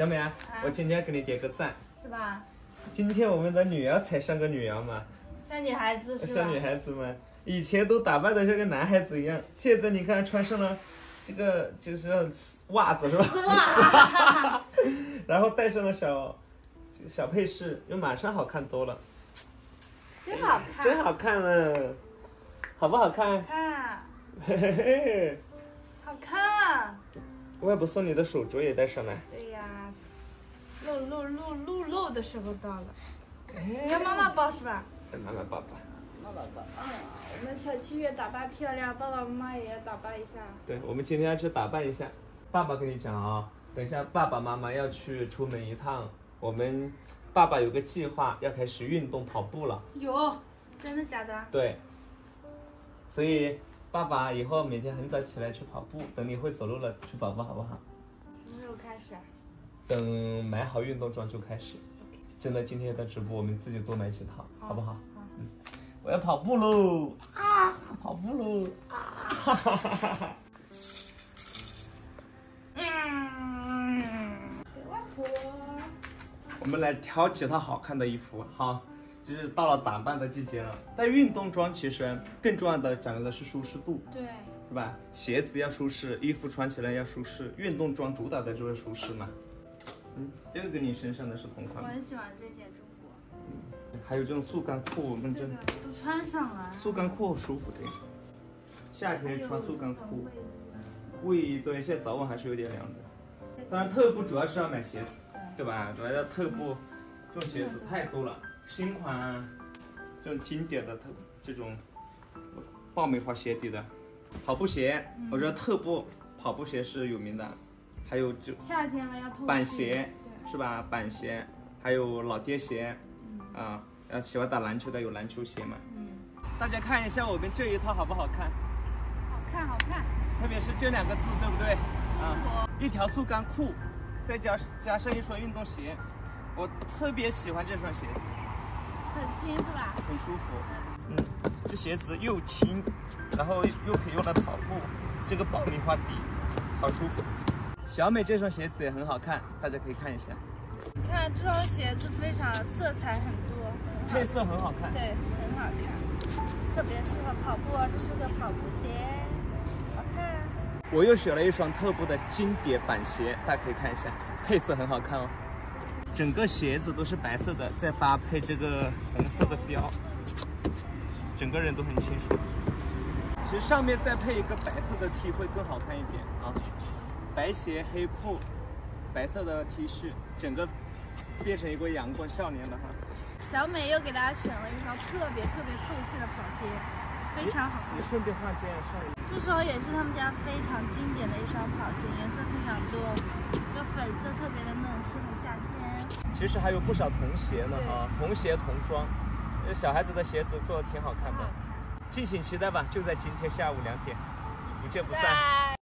小美啊，我今天给你点个赞。是吧？今天我们的女儿才像个女儿嘛，像女孩子是吧？像女孩子嘛，以前都打扮的像个男孩子一样，现在你看穿上了这个就是袜子是吧？丝袜，然后戴上了小小配饰，又马上好看多了，真好看，真好看了，好不好看？看，嘿嘿嘿，好看。外婆送你的手镯也戴上来。对呀，露露露露露的时候到了，要妈妈抱是吧？妈妈抱抱。妈妈抱。嗯，我们小七月打扮漂亮，爸爸妈妈也要打扮一下。对，我们今天要去打扮一下。爸爸跟你讲啊、等一下爸爸妈妈要去出门一趟，我们爸爸有个计划，要开始运动跑步了。有，真的假的？对，所以爸爸以后每天很早起来去跑步，等你会走路了去跑步好不好？什么时候开始啊？等买好运动装就开始。真的，今天的直播我们自己多买几套，好不好？我要跑步喽！啊，跑步喽！啊，哈哈哈哈哈！嗯，给外婆。我们来挑几套好看的衣服，哈，就是到了打扮的季节了。但运动装其实更重要的讲究的是舒适度，对，是吧？鞋子要舒适，衣服穿起来要舒适，运动装主打的就是舒适嘛。嗯，这个跟你身上的是同款？我很喜欢这件中国，还有这种速干裤，我们这这个都穿上了。速干裤好舒服的，夏天穿速干裤，卫衣对，现在早晚还是有点凉的。当然特步主要是要买鞋子，对吧？主要要特步，这种鞋子太多了，新款啊，这种经典的特这种爆米花鞋底的跑步鞋，我觉得特步跑步鞋是有名的，还有就夏天了要透。板鞋，是吧？板鞋，还有老爹鞋，啊，呃，喜欢打篮球的有篮球鞋嘛。嗯，大家看一下我们这一套好不好看？好看好看。特别是这两个字，对不对？啊一条速干裤，再加加上一双运动鞋，我特别喜欢这双鞋子，很轻是吧？很舒服。嗯，这鞋子又轻，然后又可以用来跑步，这个爆米花底，好舒服。小美这双鞋子也很好看，大家可以看一下，你看这双鞋子非常色彩很多，配色很好看。对，很好看，特别适合跑步，这是个跑步鞋，好看。我又选了一双特步的经典板鞋，大家可以看一下，配色很好看哦。整个鞋子都是白色的，再搭配这个红色的标，整个人都很清爽。其实上面再配一个白色的 T 会更好看一点啊。白鞋黑裤，白色的 T 恤，整个变成一个阳光少年了哈。小美又给大家选了一双特别特别透气的跑鞋，非常好看。你顺便换件上衣。这双也是他们家非常经典的一双跑鞋，颜色非常多，这粉色特别的嫩，适合夏天。其实还有不少童鞋呢哈，童鞋童装，呃小孩子的鞋子做的挺好看的，敬请期待吧，就在今天下午两点，不见不散。拜